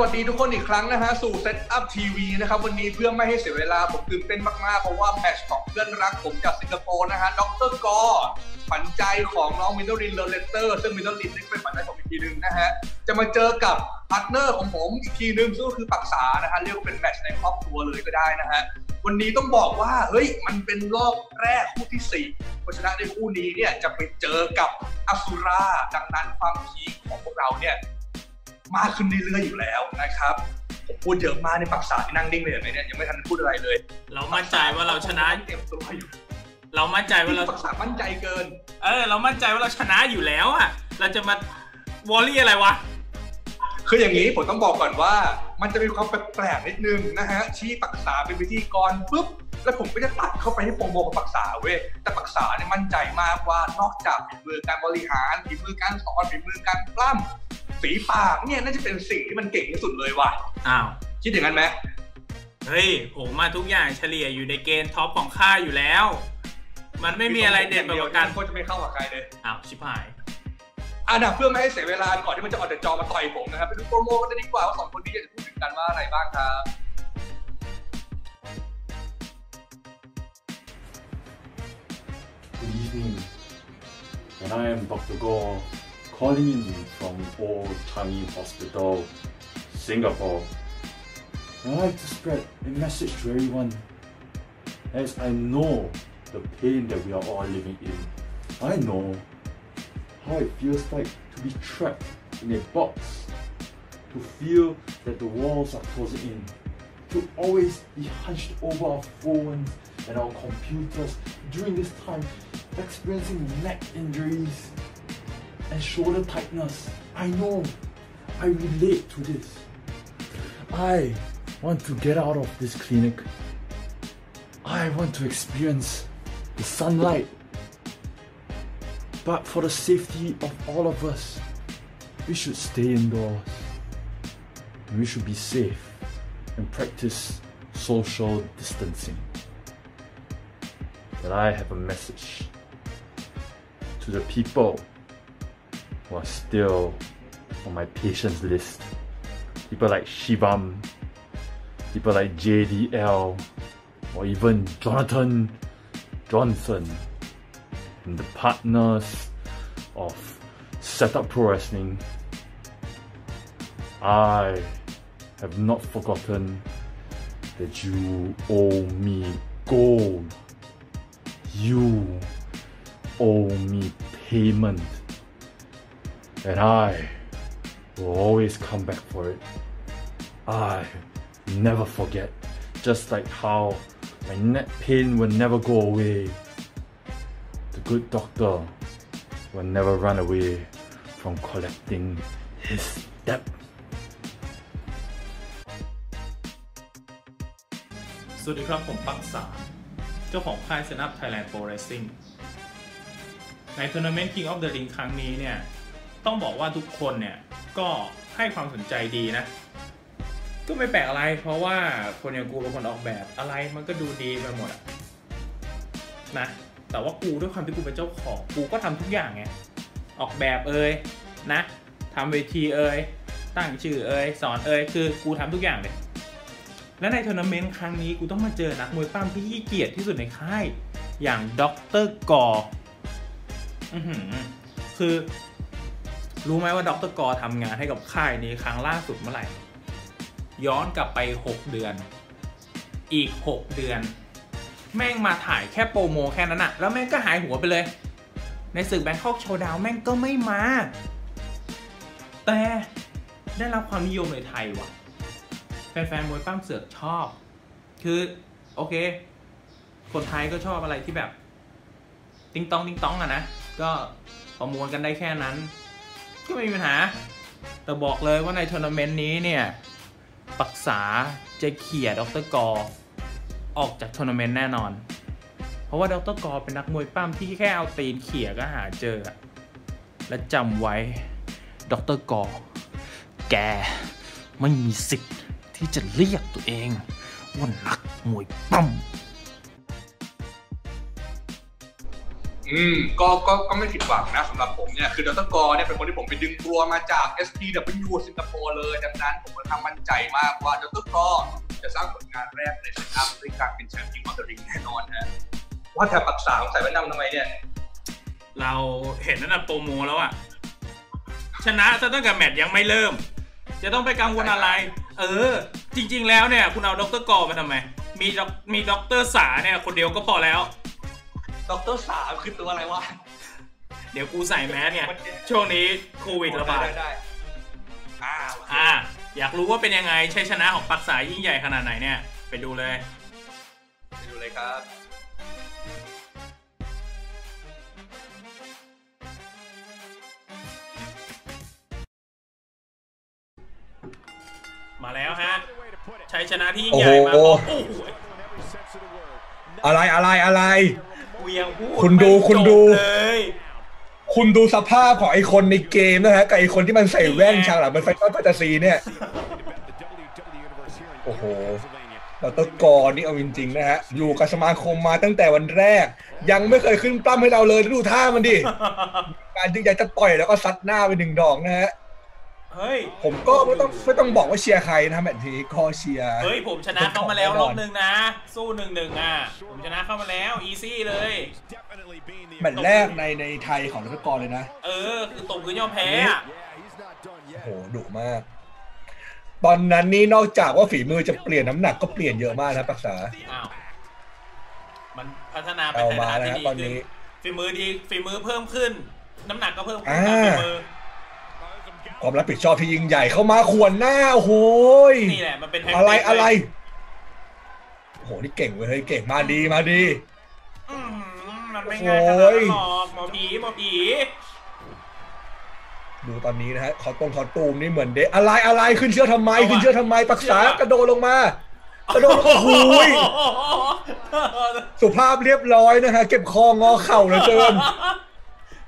วัสดีทุกคนอีกครั้งนะฮะสู่ Setup TV นะครับวันนี้เพื่อไม่ให้เสียเวลาผมตื่นเต้นมากๆ เพราะว่าแมตช์ของเพื่อนรักผมจากสิงคโปร์นะฮะ Dr.Gore ขวัญใจของน้องมินโดรินเลเลเตอร์ซึ่งมินโดรินนี่เป็นขวัญใจผมอีกทีหนึ่งนะฮะจะมาเจอกับ partner ของผมอีกทีหนึ่งซึ่งก็คือปักษานะฮะเรียกว่าเป็นแมตช์ในครอบครัวเลยก็ได้นะฮะวันนี้ต้องบอกว่าเฮ้ยมันเป็นรอบแรกคู่ที่สี่เพราะฉะนั้นในคู่นี้เนี่ยจะไปเจอกับอสุราดังนั้นความพีคของพวกเราเนี่ย มากขึ้นเรื่อยๆอยู่แล้วนะครับผมพูดเยอะมากในปักษาที่นั่งนิ่งเลยเห็นไหมเนี่ยยังไม่ทันพูดอะไรเลย เรามั่นใจว่าเราชนะเตรียมตัวอยู่เรามั่นใจว่าเราปักษามั่นใจเกิน เออ เรามั่นใจว่าเราชนะอยู่แล้วอะเราจะมาวอลลี่อะไรวะคืออย่างนี้ผมต้องบอกก่อนว่า มันจะมีความแปลกๆนิดนึงนะฮะชี้ปักษาเป็นพิธีกรปุ๊บแล้วผมก็จะตัดเข้าไปให้โปรโมกับปักษาเว้ยแต่ปักษาเนี่ยมั่นใจมากว่านอกจากฝีมือการบริหารฝีมือการสอนฝีมือการปล้ำ ฝีปากเนี่ยน่าจะเป็นสิ่งที่มันเก่งที่สุดเลยว่ะอ้าวคิดอย่างนั้นไหมเฮ้ยผมว่าทุกอย่างเฉลี่ยอยู่ในเกณฑ์ top ของค่ายอยู่แล้ว มันไม่มีอะไรเด่นไปกว่ากันโคตรจะไม่เข้ากับใครเลยอ้าวชิบหายอะนะเพื่อไม่ให้เสียเวลาก่อนที่มันจะออกจากจอมาต่อยผมนะครับไปดู promo กันเลยดีกว่าว่าสองคนนี้อยากจะพูดถึงกันว่าอะไรบ้างครับ Good evening. And I am Dr. Go, calling in from Old Changi Hospital, Singapore. I'd like to spread a message to everyone, as I know the pain that we are all living in. I know how it feels like to be trapped in a box, to feel that the walls are closing in, to always be hunched over our phones and our computers during this time, experiencing neck injuries and shoulder tightness. I know, I relate to this. I want to get out of this clinic. I want to experience the sunlight. But for the safety of all of us, we should stay indoors. We should be safe and practice social distancing. But I have a message to the people are still on my patients list. People like Shivam, people like JDL, or even Jonathan Johnson, and the partners of Setup Pro Wrestling. I have not forgotten that you owe me gold. You owe me payment And I will always come back for it. I never forget. Just like how my neck pain will never go away. The good doctor will never run away from collecting his debt. สวัสดีครับ ผมปักษา เจ้าของค่ายเซนับไทยแลนด์โปรเรซิ่งในทัวร์นาเมนต์ King of the Ring ครั้งนี้เนี่ย ต้องบอกว่าทุกคนเนี่ยก็ให้ความสนใจดีนะ ก็ไม่แปลกอะไร เพราะว่าคนอย่างกูเป็นคนออกแบบอะไรมันก็ดูดีไปหมดอะนะ แต่ว่ากูด้วยความที่กูเป็นเจ้าของ กูก็ทำทุกอย่างไง ออกแบบเอ่ยนะทำเวทีเอ่ยตั้งชื่อเอ่ยสอนเอ่ยคือกูทำทุกอย่างเลย และในทัวร์นาเมนต์ครั้งนี้กูต้องมาเจอนักมวยปล้ำที่ขี้เกียจที่สุดในค่าย อย่าง Dr.Gore คือ รู้ไหมว่า Dr.Gore ทำงานให้กับค่ายนี้ครั้งล่าสุดเมื่อไหร่ ย้อนกลับไป 6 เดือน อีก 6 เดือน แม่งมาถ่ายแค่โปรโมแค่นั้นอะแล้วแม่งก็หายหัวไปเลย ในศึกแบงคอกโชว์ดาวแม่งก็ไม่มา แต่ได้รับความนิยมในไทยว่ะ แฟนๆมวยปั้มเสือกชอบ คือโอเค คนไทยก็ชอบอะไรที่แบบ ติงตองติงตองอะนะ ก็ประมวลกันได้แค่นั้น ก็ไม่มีปัญหา แต่บอกเลยว่าในทัวร์นาเมนต์นี้เนี่ยปักษาจะเขี่ย Dr.Gore ออกจากทัวร์นาเมนต์แน่นอน เพราะว่า Dr.Gore เป็นนักมวยปล้ำที่แค่เอาตีนเขี่ยก็หาเจออะและจำไว้ Dr.Gore แกไม่มีสิทธิ์ที่จะเรียกตัวเองว่านักมวยปล้ำ อืมก็ก็ก็ไม่ผิดหวังนะสำหรับผมเนี่ยคือ Dr.Gore เนี่ยเป็นคนที่ผมไปดึงตัวมาจาก SPW สิงคโปร์เลย ดังนั้นผมก็ทำมั่นใจมากว่า Dr.Gore จะสร้างผลงานแรกใน SETUP ด้วยการเป็นแชมป์ King of the Ring แน่นอนฮะว่าแต่ปักษาใส่แว่นดำทำไมเนี่ย เราเห็นนั่นนะโปรโมแล้วอะชนะซะตั้งแต่แมตช์ยังไม่เริ่ม จะต้องไปกังวลอะไร เออ จริง ๆ แล้วเนี่ย คุณเอา Dr.Gore มาทำไม มีด็อกมีด็อกเตอร์สาเนี่ยคนเดียวก็พอแล้ว ดรสามคือตัวอะไรวะเดี๋ยวกูใส่แมสเนี่ย ช่วงนี้โควิดระบาดได้ได้อ่าโอเคอ่า อยากรู้ว่าเป็นยังไงชัยชนะของปักษายิ่งใหญ่ขนาดไหนเนี่ย ไปดูเลย ไปดูเลยครับมาแล้วฮะชัยชนะที่ยิ่งใหญ่มาโอ้โอ้โหโหอะไรอะไรอะไร กูยังพูดคุณดูไม่คุณดูจบเลยคุณดูสภาพของไอคนในเกมนะฮะกับไอคนที่มันใส่แว่นฉากหลังเป็นไฟนอลแฟนตาซีเนี่ย โอ้โหเราต้องกอนี่เอาจริงๆนะฮะ อยู่กับสมาคมมาตั้งแต่วันแรก ยังไม่เคยขึ้นปล้ำให้เราเลยดูท่ามันดิ การที่อยากจะต่อยแล้วก็ซัดหน้าไปหนึ่งดอกนะฮะ เฮ้ย ผมก็ไม่ต้องไม่ต้องบอกว่าเชียร์ใครนะแบบนี้ก็เชียร์เฮ้ยผมชนะเข้ามาแล้วแน่นรอนอบหนึ่งนะ สู้หนึ่งหนึ่งอะ ผมชนะเข้ามาแล้วอีซี่เลยแมตช์แรกในในไทยของรัตกรเลยนะ เออ คือตกคือยอมแพ้อะโอ้โหดุมาก ตอนนั้นนี่นอกจากว่าฝีมือจะเปลี่ยนน้ำหนักก็เปลี่ยนเยอะมากนะปักษาอ้าวมันพัฒนาไปเอาในมาทางแล้วที่ฮะดีตอนขึ้นนี้ฝีมือดีฝีมือเพิ่มขึ้น น้ำหนักก็เพิ่มขึ้นอ่าตามฝีมือ ความรับผิดชอบที่ยิ่งใหญ่เข้ามาขวนหน้าโอ้โหยนี่แหละมันเป็นแท็กติกอะไรอะไรเลยโอ้โหนี่เก่งเว้ยเฮ้ยเก่งมาดีมาดี อืมมันไม่ง่ายขนาดนั้นหรอกหมอผีหมอผีดูตอนนี้นะฮะเขาตรงเขาตูมนี่เหมือนเดะอะไรอะไรขึ้นเชือกทำไมขึ้นเชือกทำไมปักษากระโดดลงมากระโดดโอ้โหยสุภาพเรียบร้อยนะฮะเก็บคองอเข่าเหลือเกิน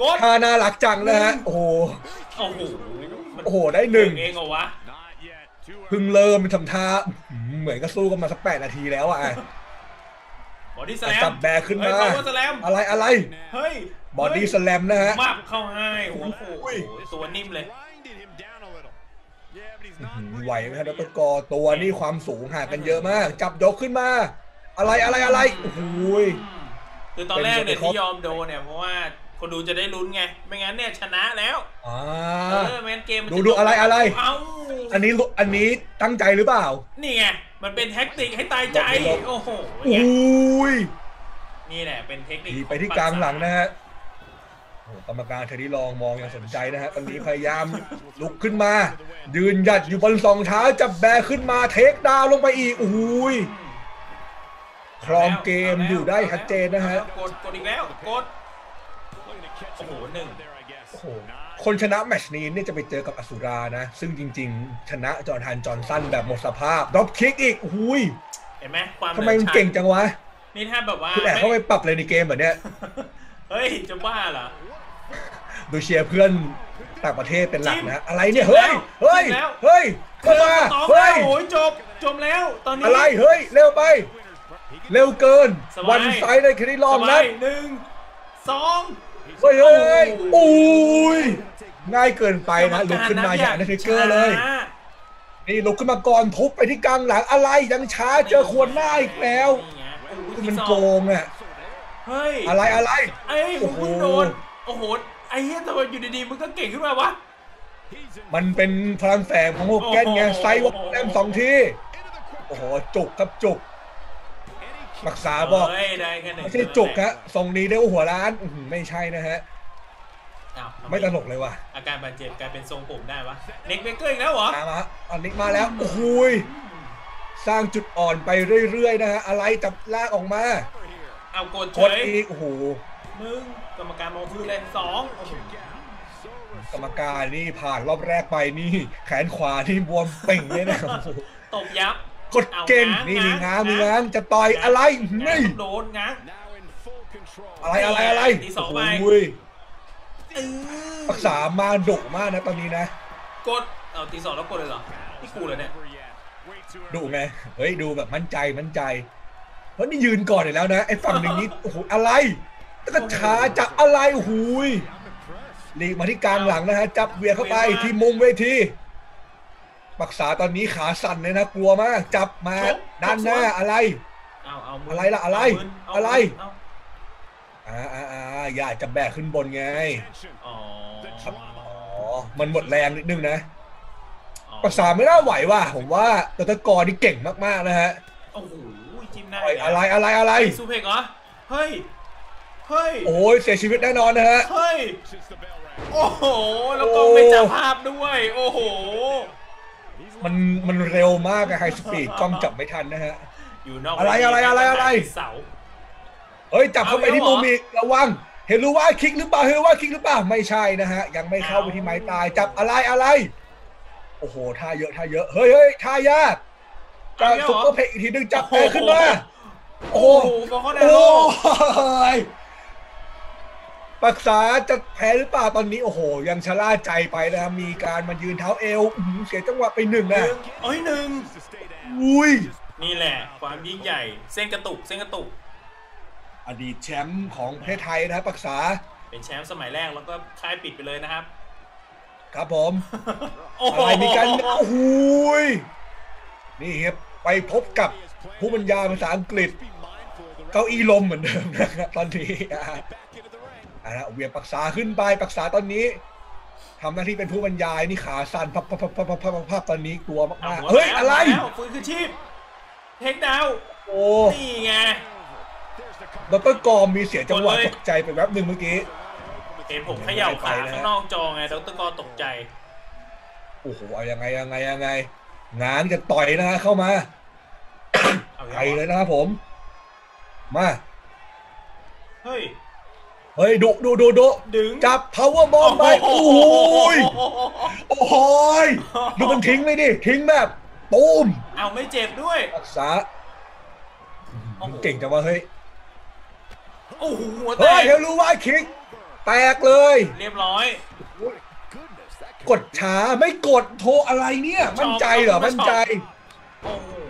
กดท่าน่ารักจังนะฮะโอ้โห โอ้โหมัน โอ้โห ได้หนึ่งเองเหรอวะเพิ่งเริ่มทำท่าอืมเหมือนก็สู้กันมาสักแปดนาทีแล้วอะบอดี้สแต่แลมจับแบกขึ้นมาเฮ้ย power slam อะไรอะไรเฮ้ยบอดี้สแลมนะฮะมับเข้าให้หัวโขอุ้ยตัวนิ่มเลยอื้อหือไหวไหมฮะดรกอตัวนี่ความสูงห่างกันเยอะมาก จับยกขึ้นมา อะไรอะไรอะไรโอ้โหยคือตอนแรกเนี่ยเป็นที่ยอมโดนเนี่ยเพราะว่า คนดูจะได้ลุ้นไง ไม่งั้นเนี่ยชนะแล้วอ่าเออไม่งั้นเกมมันดูจดูจบอะไรอะไร เอ้าอันนี้อันนี้ตั้งใจหรือเปล่า นี่ไง มันเป็นแท็กติกให้ตายใจลบโอ้โหอเนี่ยุ้ยนี่แหละเป็นเทคนิคดีไปที่ของกลางหลังนะปักษฮะโอ้โหกรรมการเทอรี่ลองมองอย่างสนใจนะฮะตอนนี้พยายามลุกขึ้นมา ยืนหยัดอยู่บนสองเท้าจับแบกขึ้นมาเทคดาวน์ลงไปอีกโอ้โหยครองเกมอยู่ได้ชัดเจนนะฮะ กดกดอีกแล้ว กด โอ้โหหนึ่งโอ้โหคนชนะแมตช์นี้เนี่ยจะไปเจอกับอสุรานะ ซึ่งจริง ๆ ชนะจอร์แดนจอห์นสันแบบหมดสภาพดรอปคิกอีกหุยเห็นไหมความทำไมมันหอชั้เก่งจังวะ นี่ถ้าแบบว่าคุณแอบเข้าไปปรับเลยในเกมแบบเนี้ยเฮ้ย จะบ้าเหรอดูเชียร์เพื่อนต่างประเทศเป็นหลักนะ อะไรเนี่ยจริงเฮ้ยแล้วเฮ้ยจริงแล้วเฮ้ยเข้ามาต่อเฮ้ยโอ้ยจบ จบแล้ว ตอนนี้ อะไร เฮ้ย เร็วไป เร็วเกินสบายวันไซด์ได้แค่นี้รอบสนั้บานยหนึ่งสอง เฮ้ยเฮ้ยเฮ้ยโอ้โอ้โหยง่ายเกินไปนะลุกขึ้นมาอย่างนักเทเกอร์เลยชนะนี่ลุกขึ้นมาก่อนทุบไปที่กลางหลังอะไรยังช้าเจอควรหน้าอีกแล้วนี่ไงโอ้โหคือที่มันสองโกงอะเฮ้ยอะไรอะไรไอ้ยมึงเพิ่งโดนโอ้โหไอ้เหี้ยทำไมอยู่ดีๆมึงก็เก่งขึ้นมาวะมันเป็นพลังแฝงของโฮเกนไงโอ้โหไซด์วอลแลมสองทีโอ้โหจุกครับจุก รักษาบอกเฮ้ยได้แค่หนึ่งไม่ใช่จุกฮะทรงนี้ได้ว่าหัวล้านอื้อหือไม่ใช่นะฮะ อ้าวทำไม่ตลกเลยว่ะอาการบาดเจ็บกลายเป็นทรงผมได้วะเน็กเบเกอร์อีกแล้วเหรอมามาอันนี้มาแล้วโอ้โหยสร้างจุดอ่อนไปเรื่อยๆนะฮะ อะไรจับลากออกมาเอากดกเฉดยอีกโอ้โหหนึ่งกรรมการมองพื้นเลยสองโอ้โหกรรมการนี่ผ่านรอบแรกไปนี่ แขนขวานี่บวมเป่งเลยนะโอ้โหตบยับ กดเก่งเอาง้างนี่มีง้างง้างมีง้างจะต่อยอะไรง้างนี่โดนง้างอะไรอะไรอะไรตีสองไปโอ้ยอื้อรักษามาดุมากนะตอนนี้นะ กดเอาตีสองแล้วกดเลยเหรอที่กูเลยเนี่ยดุไงเฮ้ยดูแบบมั่นใจมั่นใจเพราะนี่ยืนก่อนอยู่แล้วนะไอ้ฝั่งหนึ่งนี้โอ้โหอะไรแล้วก็ช้าจับอะไรโอ้โหูยหลีกมาที่กลางหลังนะฮะจับเวียเข้าไปที่มุมเวที ปักษาตอนนี้ขาสั่นเลยนะกลัวมาก จับมาด้านหน้าอะไร เอาเอามือะไรล่ะอะไรเามืเาอะไรเาอ่าอ่าอ่าอย่าจะแบกขึ้นบนไงอ๋ออ๋อมันหมดแรงนิดนึงนะอ๋อปักษาไม่น่าไหวว่ะผมว่าตะตะกอนี่เก่งมากๆนะฮะโอ้โหจิ้มหน้าเฮ้ยกอะไรอะไรอะไรเฮ้ยซูเพกเหรอเฮ้ยเฮ้ยโอ้ยเสียชีวิตแน่นอนนะฮะเฮ้ยโอ้โหแล้วก็ไม่จับภาพด้วย โอ้โห มันมันเร็วมากอะไฮสปีดกล้องจับไม่ทันนะฮะ อยู่นอกอะไรอะไรอะไรอะไร เสา เฮ้ยจับเข้าไปที่เอามุอีมกแล้วเหรออีกระวัง เห็นรู้ว่าคิกหรือเปล่าเห็นรู้ว่าคิกหรือเปล่าไม่ใช่นะฮะ ยังไม่เข้าไปที่ไม้ตายจับอะไรอะไร โอ้โหท่าเยอะท่าเยอะเฮ้ยเฮ้ยท่ายากจะเอาอีกแล้วเหรอซุปเปอร์เพกอีกทีนึงจับแปรขึ้นมาโอ้โอ้โหก็เขาได้โอ้โลย ปรึกษาจะแพ้หรือเปล่าตอนนี้โอ้โห ยังชะล่าใจไปนะครับมีการมายืนเท้าเอวอื้อหือเสียจังหวะไปหนึ่งหนะนึ่งเอ้ยหนึ่งอุ้ย นี่แหละ ความยิ่งใหญ่ เส้นกระตุก เส้นกระตุก อดีตแชมป์ของประเทศไทยนะครับปรึกษาเป็นแชมป์สมัยแรกแล้วก็ค่ายปิดไปเลยนะครับ ครับผม โอ้โหอะไรมีกันโอ้โหยนี่ครับไปพบกับผู้บรรยายภาษาอังกฤษ เก้าอี้ลมเหมือนเดิมนะครับตอนนี้ อะอะนะเวียงปักษาขึ้นไปปักษาตอนนี้ทำหน้าที่เป็นผู้บรรยายนี่ขาสั่นพับพับพับพับพับพับพับตอนนี้กลัวเอามากหัวๆเฮ้ยแล้วอะไรหัวแล้วฟื้นคืนชีพเทคดาวน์โอ้นี่ไงดรกอมมีเสียงจังหวะกดเลยตกใจไปแวบหนึ่งเมื่อกี้เห็นผมเขย่าขาข้างนอกจอไงดรกอตกใจโอ้โหเอายังไงยังไงยังไง งานจะต่อยนะฮะเข้ามาเอาไปเลยนะครับผม มา เฮ้ย เฮ้ยดุดุดุดุดึง จับ power bomb ไปโอ้โหยโอ้โหยดูมันทิ้งเลยดิทิ้งแบบตูมเอาไม่เจ็บด้วยรักษามันเก่งจังวะเฮ้ยโอ้โหหัวแตเฮ้ยกเฮลูว่าคิกแตกเลย เรียบร้อย กดช้าไม่กดโทรอะไรเนี่ย มั่นใจเหรอมั่นใจโอ้โห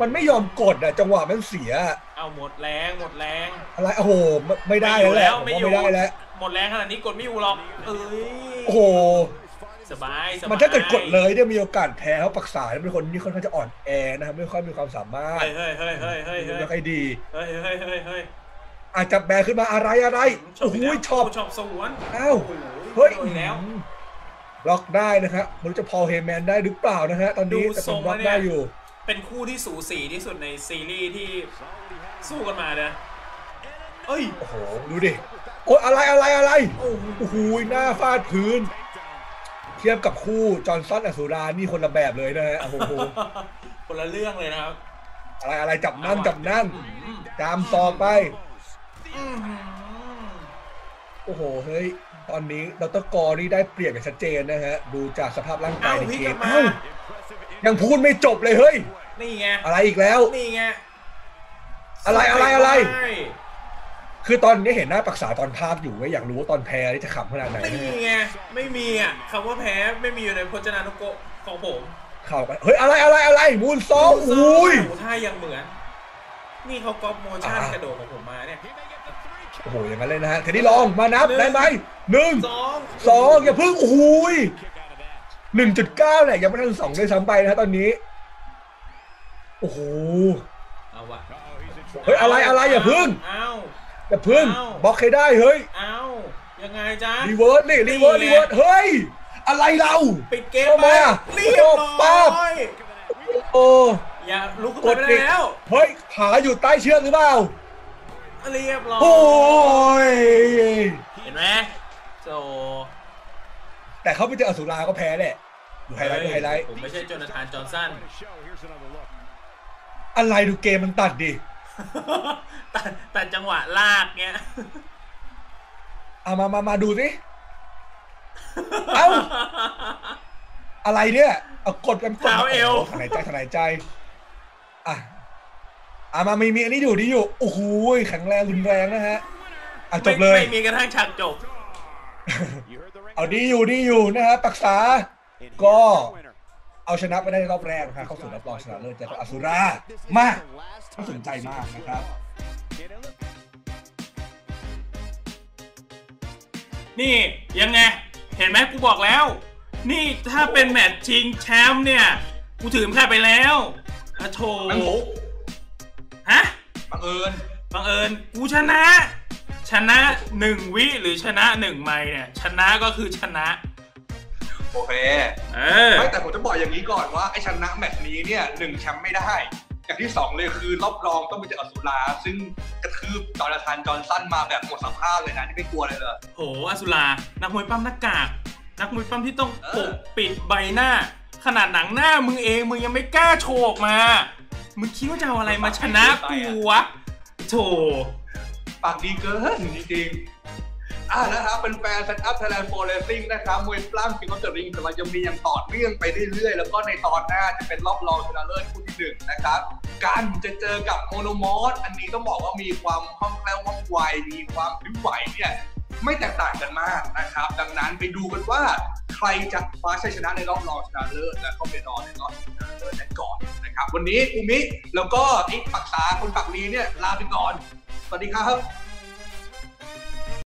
มันไม่ยอมกดอะ จังหวะมันเสีย เอาหมดแรงหมดแรงอะไรโอ้โหไม่ไม่ได้แล้วแหละผมไม่ว่าอยู่ไม่ได้แล้วหมดแรงขนาดนี้กดไม่อยู่หรอกเอ้ยโอ้โหสบายสบายมันถ้าเกิดกดเลยเนี่ยมีโอกาสแพ้เขาะปักษาเป็นคนที่ค่อนข้างจะอ่อนแอนะครับไม่ค่อยมีความสามารถเฮ้ยเฮ้ยเฮ้ยเฮ้ยเฮ้ยเฮ้ยไม่ค่อยดีเฮ้ยเฮ้ยเฮ้ยเฮ้ยอาจจะแบกขึ้นมาอะไรอะไรโอ้โหชอบชอบสวนอ้าวโโหเฮ้ยโดนแล้วล็อกได้นะครับไมันจะพอลเฮแมนได้หรือเปล่านะฮะตอนนี้ดูแต่ทรเป็นงล็อกแล้วเนี่ยได้อยู่ เป็นคู่ที่สูสีที่สุดในซีรีส์ที่สู้กันมานะเอ้ย โอ้โห ดูดิ โอ้ยอะไรอะไรอะไรโอ้โหโอ้โห หน้าฟาดพื้น เทียบกับคู่จอห์นสันอสุรานี่คนละแบบเลยนะฮะ โอ้โห คนละเรื่องเลยนะครับ อะไรอะไรจับนั่งจับนั่งอืมจามซอกไปอืมโอ้โห เฮ้ย ตอนนี้ดรกอนี่ได้เปรียบอย่างชัดเจนนะฮะ ดูจากสภาพร่างกาเอ้ายในพี่เกกลัมบมาเอ้า ยังพูดไม่จบเลยเฮ้ย นี่ไง อะไรอีกแล้ว นี่ไง อะไรอะไรอะไรใช่คือตอนนี้เห็นหน้าปรักษาตอนภาคอยู่ไว้ยอยากรู้ว่าตอนแพ้นี่จะขำขนาดไหนนี่นะฮะไง ไม่มีอะคำว่าแพ้ไม่มีอยู่ในพจนานุกรมของผมเข้าไปเฮ้ยอะไรอะไรอะไรมูนซองอุ้ยโโหท่ายังเหมือน นี่เขาก๊อปโมชั่นอ่ากระโดดของผมมาเนี่ยโอ้โหอย่างนั้นเลยนะฮะเทดดี้ลองมานับหนึ่งได้ไหมหนึ่งสองสองอย่าเพิ่งโอ้โหหนึ่งจุดเก้าแหละยังไม่ทันสองด้วยซ้ำไปนะฮะตอนนี้ โอ้โหเอาวะเฮ้ยอะไรอะไรอย่าเพิ่งเอาอย่าเพิ่งเอ้าบล็อกให้ได้เฮ้ยเอายังไงจ๊ะรีเวิร์สนี่รีเวิร์สนี่รีไงเวิร์สเฮ้ยอะไรเราปิดเกมเข้าไปมาเรียบร้ปั๊อบยโอ้อย่าลุกกขึ้ดนไปดิได้แล้วเฮ้ยขาอยู่ใต้เชือกหรือเปล่าเรียบร้อยโอ้ยเห็นไหมโซแต่เขาไปเจออสุราก็แพ้แหละ ดูไฮไลท์ดูไฮไลท์ผมไม่ใช่โจนาธานจอห์นสันอะไรดูเกมมันตัดดิแต่แต่จังหวะลากเนี้ยเอามามามาดูสิเอ้าอะไรเนี่ยเอากดกันกดเท้าเอวถนายใจถนายใจอะอะมามีมีอันนี้อยู่ดีอยู่โอ้โหแข็งแรงรุนแรงนะฮะอะจบเลยไม่ไม่มีกระทั่งฉากจบเอาดีอยู่ดีอยู่นะฮะปรักษา ก็เอาชนะไปได้ในรอบแรกนะฮะเข้าสู่รอบรองชนะเลิศเจอกับอสุรามาน่าสนใจมากนะครับ นี่ยังไง เห็นไหมกูบอกแล้ว นี่ถ้าเป็นแมตช์ชิงแชมป์เนี่ย กูถือแค่ไปแล้วอะโถแม่งโง่ฮะบังเอิญบังเอิญกูชนะ ชนะหนึ่งวิหรือชนะหนึ่งไมล์เนี่ย ชนะก็คือชนะ โอเคเออไม่แต่ผมจะบอกอย่างนี้ก่อนว่าไอ้ชนะแมตช์นี้เนี่ยหนึ่งแชมป์ไม่ได้ อย่างที่สองเลยคือรอบรองต้องไปเจออสุรา ซึ่งกระทืบ Jordan Johnson มาแบบหมดสภาพเลยนะที่ไม่กลัวเลยเลยโหอสุรา นักมวยปล้ำหน้ากาก นักมวยปล้ำที่ต้องเอาปกปิดใบหน้า ขนาดหนังหน้ามึงเองมึงยังไม่กล้าโชว์ออกมา มึงคิดว่าจะเอาอะไรมาชนะกูวะโถปากดีเกินจริงๆ อ่านะครับเป็นแฟน SETUP Thailand Pro Wrestling นะครับมวยปล้ำ King of the Ring แต่เรายังมีอย่างต่อเนื่องไปเรื่อยๆ แล้วก็ในตอนหน้าจะเป็นรอบรองชนะเลิศคู่ที่หนึ่งนะครับการจะเจอกับโมโนมอสอันนี้ต้องบอกว่ามีความคล่องแคล่วว่องไวมีความพริ้วไหวเนี่ยไม่แตกต่างกันมากนะครับ ดังนั้นไปดูกันว่าใครจะคว้าชัยชนะในรอบรองชนะเลิศและเข้าไปนอในรอบชนะเลิศได้ก่อนนะครับ วันนี้อูมิแล้วก็ไอ้ปักษาคนปักลีเนี่ยลาไปก่อน สวัสดีครับ